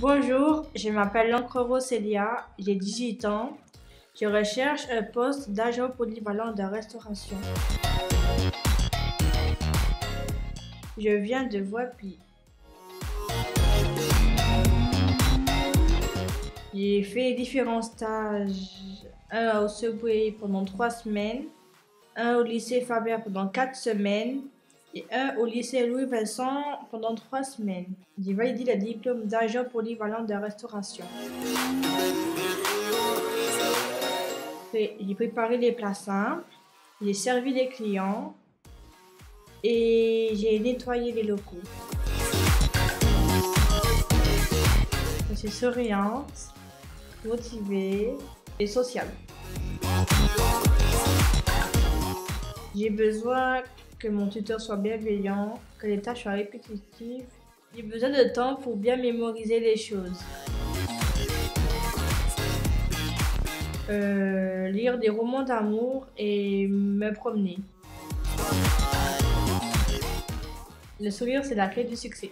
Bonjour, je m'appelle Lancre Célia, j'ai 18 ans. Je recherche un poste d'agent polyvalent de restauration. Je viens de Voipy. J'ai fait différents stages, un au Subway pendant trois semaines, un au lycée Faber pendant quatre semaines et un au lycée Louis Vincent pendant trois semaines. J'ai validé le diplôme d'agent polyvalent de restauration. J'ai préparé les plats simples, j'ai servi les clients et j'ai nettoyé les locaux. Je suis souriante, motivée et sociable. J'ai besoin que mon tuteur soit bienveillant, que les tâches soient répétitives. J'ai besoin de temps pour bien mémoriser les choses. Euh, lire des romans d'amour et me promener. Le sourire, c'est la clé du succès.